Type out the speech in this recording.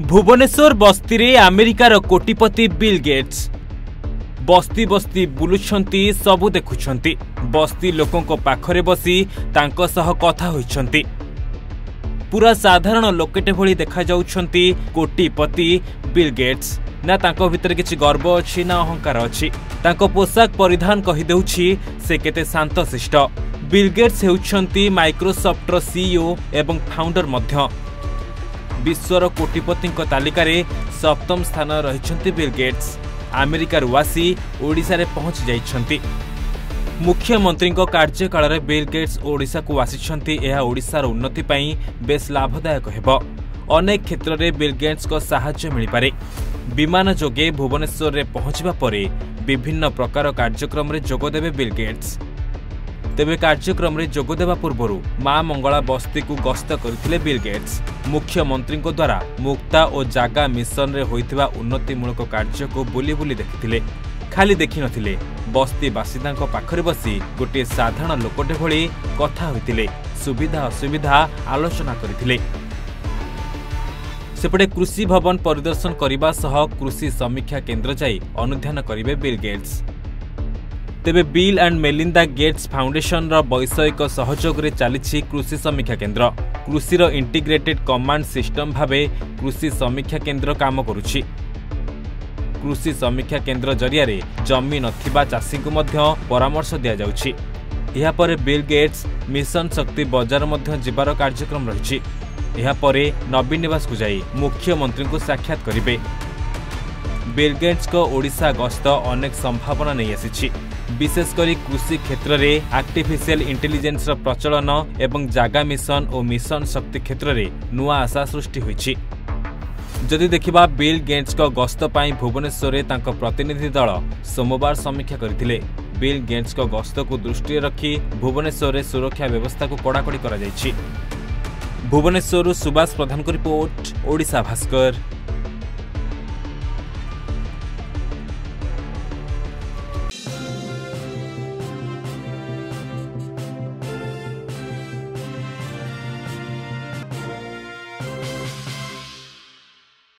ଭୁବନେଶ୍ୱର ବସ୍ତିରେ ଆମେରିକାର କୋଟିପତି ବିଲ୍ ଗେଟ୍ସ ବସ୍ତି ବସ୍ତି ବୁଲୁଛନ୍ତି ସବୁ ଦେଖୁଛନ୍ତି ବସ୍ତି ଲୋକଙ୍କ ପାଖରେ ବସି ତାଙ୍କ ସହ କଥା ହୋଇଛନ୍ତି ପୁରା ସାଧାରଣ ଲୋକଟେ ଭଳି ଦେଖାଯାଉଛନ୍ତି କୋଟିପତି ବିଲ୍ ଗେଟ୍ସ ନା ତାଙ୍କ ଭିତରେ କିଛି ଗର୍ବ ଅଛି ନା ଅହଙ୍କାର ଅଛି ତାଙ୍କ ପୋଷାକ ପରିଧାନ କହିଦେଉଛି ସେ କେତେ ଶାନ୍ତଶିଷ୍ଟ ବିଲ୍ ଗେଟ୍ସ ହେଉଛନ୍ତି ମାଇକ୍ରୋସଫ୍ଟର ସିଇଓ ଏବଂ ଫାଉଣ୍ଡର ମଧ୍ୟ ବିଶ୍ୱର କୋଟିପତିଙ୍କ ତାଲିକାରେ ସପ୍ତମ ସ୍ଥାନ ରହିଛନ୍ତି ବିଲ୍ ଗେଟ୍ସ। ଆମେରିକାରୁ ଆସି ଓଡ଼ିଶାରେ ପହଞ୍ଚି ଯାଇଛନ୍ତି। ମୁଖ୍ୟମନ୍ତ୍ରୀଙ୍କ କାର୍ଯ୍ୟକାଳରେ ବିଲ୍ ଗେଟ୍ସ ଓଡ଼ିଶାକୁ ଆସିଛନ୍ତି ଏହା ଓଡ଼ିଶାର ଉନ୍ନତି ପାଇଁ ବେଶ୍ ଲାଭଦାୟକ ହେବ। ଅନେକ କ୍ଷେତ୍ରରେ ବିଲ୍ ଗେଟ୍ସଙ୍କ ସାହାଯ୍ୟ ମିଳିପାରେ। ବିମାନ ଯୋଗେ ଭୁବନେଶ୍ୱରରେ ପହଞ୍ଚିବା ପରେ ବିଭିନ୍ନ ପ୍ରକାର କାର୍ଯ୍ୟକ୍ରମରେ ଯୋଗଦେବେ ବିଲ୍ ଗେଟ୍ସ। ତେବେ କାର୍ଯ୍ୟକ୍ରମରେ ଯୋଗଦେବା ପୂର୍ବରୁ ମା ମଙ୍ଗଳା ବସ୍ତିକୁ ଗସ୍ତ କରିଥିଲେ ବିଲ୍ ଗେଟ୍ସ। ମୁଖ୍ୟମନ୍ତ୍ରୀଙ୍କ ଦ୍ୱାରା ମୁକ୍ତା ଓ ଜାଗା ମିଶନରେ ହୋଇଥିବା ଉନ୍ନତିମୂଳକ କାର୍ଯ୍ୟକୁ ବୁଲି ବୁଲି ଦେଖିଥିଲେ। ଖାଲି ଦେଖିନଥିଲେ ବସ୍ତି ବାସିନ୍ଦାଙ୍କ ପାଖରେ ବସି ଗୋଟିଏ ସାଧାରଣ ଲୋକଟେ ଭଳି କଥା ହୋଇଥିଲେ। ସୁବିଧା ଅସୁବିଧା ଆଲୋଚନା କରିଥିଲେ। ସେପଟେ କୃଷି ଭବନ ପରିଦର୍ଶନ କରିବା ସହ କୃଷି ସମୀକ୍ଷା କେନ୍ଦ୍ର ଯାଇ ଅନୁଧ୍ୟାନ କରିବେ ବିଲ୍ ଗେଟ୍ସ। ତେବେ ବିଲ୍ ଆଣ୍ଡ ମେଲିନ୍ଦା ଗେଟ୍ସ ଫାଉଣ୍ଡେସନର ବୈଷୟିକ ସହଯୋଗରେ ଚାଲିଛି କୃଷି ସମୀକ୍ଷା କେନ୍ଦ୍ର। କୃଷିର ଇଣ୍ଟିଗ୍ରେଟେଡ୍ କମାଣ୍ଡ ସିଷ୍ଟମ ଭାବେ କୃଷି ସମୀକ୍ଷା କେନ୍ଦ୍ର କାମ କରୁଛି। କୃଷି ସମୀକ୍ଷା କେନ୍ଦ୍ର ଜରିଆରେ ଜମି ନଥିବା ଚାଷୀଙ୍କୁ ମଧ୍ୟ ପରାମର୍ଶ ଦିଆଯାଉଛି। ଏହାପରେ ବିଲ୍ ଗେଟ୍ସ ମିଶନ ଶକ୍ତି ବଜାର ମଧ୍ୟ ଯିବାର କାର୍ଯ୍ୟକ୍ରମ ରହିଛି। ଏହାପରେ ନବୀନ ନିବାସକୁ ଯାଇ ମୁଖ୍ୟମନ୍ତ୍ରୀଙ୍କୁ ସାକ୍ଷାତ କରିବେ। ବିଲ୍ ଗେଟ୍ସଙ୍କ ଓଡ଼ିଶା ଗସ୍ତ ଅନେକ ସମ୍ଭାବନା ନେଇ ଆସିଛି। ବିଶେଷ କରି କୃଷି କ୍ଷେତ୍ରରେ ଆର୍ଟିଫିସିଆଲ ଇଣ୍ଟେଲିଜେନ୍ସର ପ୍ରଚଳନ ଏବଂ ଜାଗା ମିଶନ ଓ ମିଶନ ଶକ୍ତି କ୍ଷେତ୍ରରେ ନୂଆ ଆଶା ସୃଷ୍ଟି ହୋଇଛି। ଯଦି ଦେଖିବା ବିଲ୍ ଗେଟ୍ସଙ୍କ ଗସ୍ତ ପାଇଁ ଭୁବନେଶ୍ୱରରେ ତାଙ୍କ ପ୍ରତିନିଧି ଦଳ ସୋମବାର ସମୀକ୍ଷା କରିଥିଲେ। ବିଲ୍ ଗେଟ୍ସଙ୍କ ଗସ୍ତକୁ ଦୃଷ୍ଟିରେ ରଖି ଭୁବନେଶ୍ୱରରେ ସୁରକ୍ଷା ବ୍ୟବସ୍ଥାକୁ କଡ଼ାକଡ଼ି କରାଯାଇଛି। ଭୁବନେଶ୍ୱରରୁ ସୁବାସ ପ୍ରଧାନଙ୍କ ରିପୋର୍ଟ ଓଡ଼ିଶା ଭାସ୍କର।